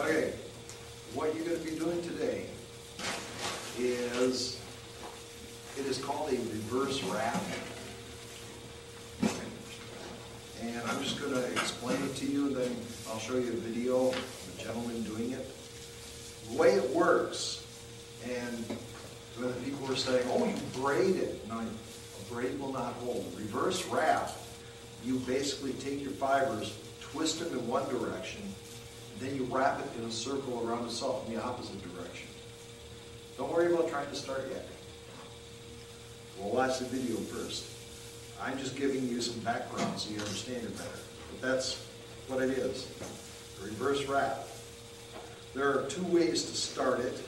Okay, what you're gonna be doing today is, it is called a reverse wrap. And I'm just gonna explain it to you, and then I'll show you a video of a gentleman doing it. The way it works, and when people are saying, oh, you braid it. No, a braid will not hold. Reverse wrap, you basically take your fibers, twist them in one direction, then you wrap it in a circle around itself in the opposite direction. Don't worry about trying to start yet. We'll watch the video first. I'm just giving you some background so you understand it better. But that's what it is, a reverse wrap. There are two ways to start it.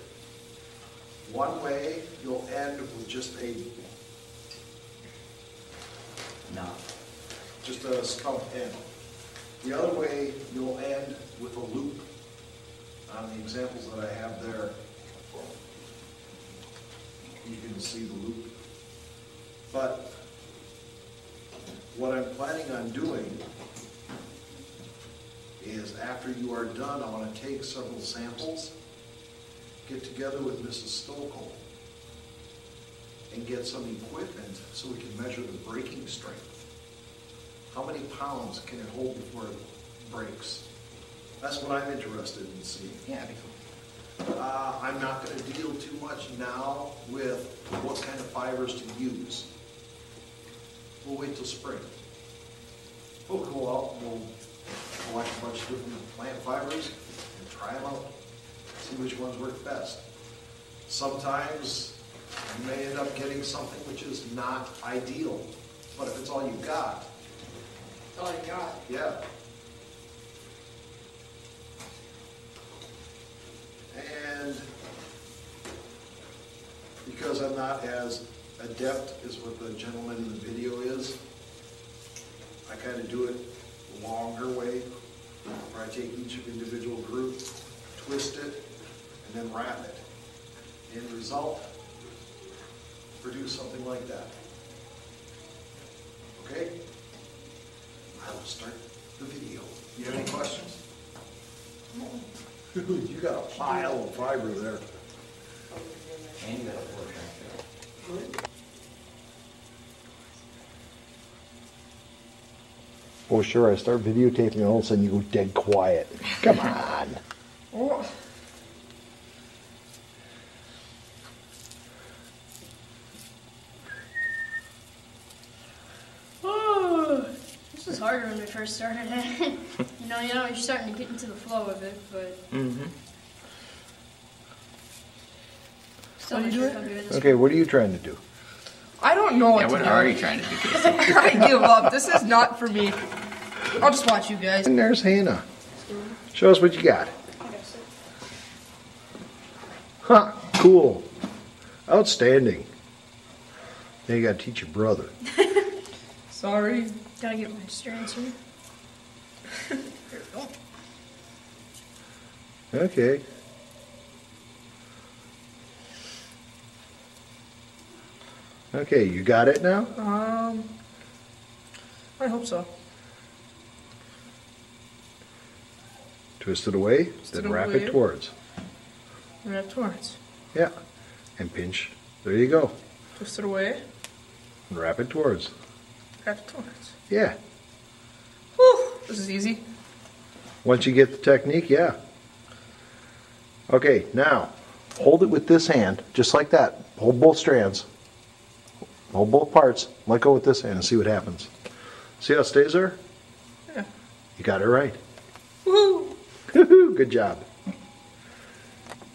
One way, you'll end with just a, knot, just a stump end. The other way, you'll end with a loop. On the examples that I have there, you can see the loop. But what I'm planning on doing is after you are done, I want to take several samples, get together with Mrs. Stokel, and get some equipment so we can measure the breaking strength. How many pounds can it hold before it breaks? That's what I'm interested in seeing. Yeah, cool. Uh, I'm not gonna deal too much now with what kind of fibers to use. We'll wait till spring. We'll go out, and we'll collect a bunch of different plant fibers and try them out, see which ones work best. Sometimes you may end up getting something which is not ideal, but if it's all you've got, all you got. yeah. And because I'm not as adept as what the gentleman in the video is, I kind of do it the longer way, where I take each individual group, twist it, and then wrap it. End result, produce something like that. Okay? I will start the video. You have any questions? You got a pile of fiber there. And you got a four track Oh, sure, I start videotaping and all of a sudden you go dead quiet. Come on. Oh. Oh, this was harder when we first started it. you know, you know, you're starting to get into the flow of it, but Mm-hmm. still What are you sure doing? if I'm doing this. Okay, what are you trying to do? I don't know what Yeah, to what do. are you trying to do, I give up. This is not for me. I'll just watch you guys. And there's Hannah. Show us what you got. Huh, cool. Outstanding. Now you gotta teach your brother. Sorry. Gotta get my strands here. there we go. Okay. Okay, you got it now? Um, I hope so. Twist it away, Twist then it wrap away. it towards. Wrap towards. Yeah. And pinch. There you go. Twist it away. And wrap it towards. Wrap it towards. Yeah. Whew, this is easy. Once you get the technique, yeah. Okay, now hold it with this hand, just like that. Hold both strands. Hold both parts. Let go with this hand and see what happens. See how it stays there? Yeah. You got it right. Woo! Woo-hoo, Good job.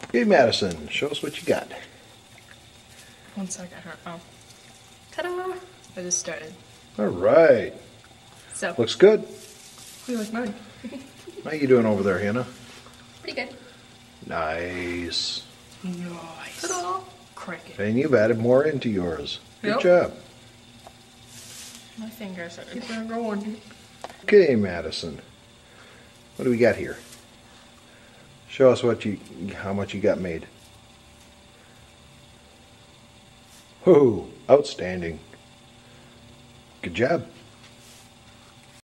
Okay, Madison, show us what you got. One sec, I don't know. Oh. Ta-da! I just started. All right. So, Looks good. you like mine? How you doing over there, Hannah? Pretty good. Nice. Nice. Ta-da! Crank it. And you've added more into yours. Good Yep. job. My fingers are keep going. Okay, Madison. What do we got here? Show us what you, how much you got made. Whoa, outstanding. Good job.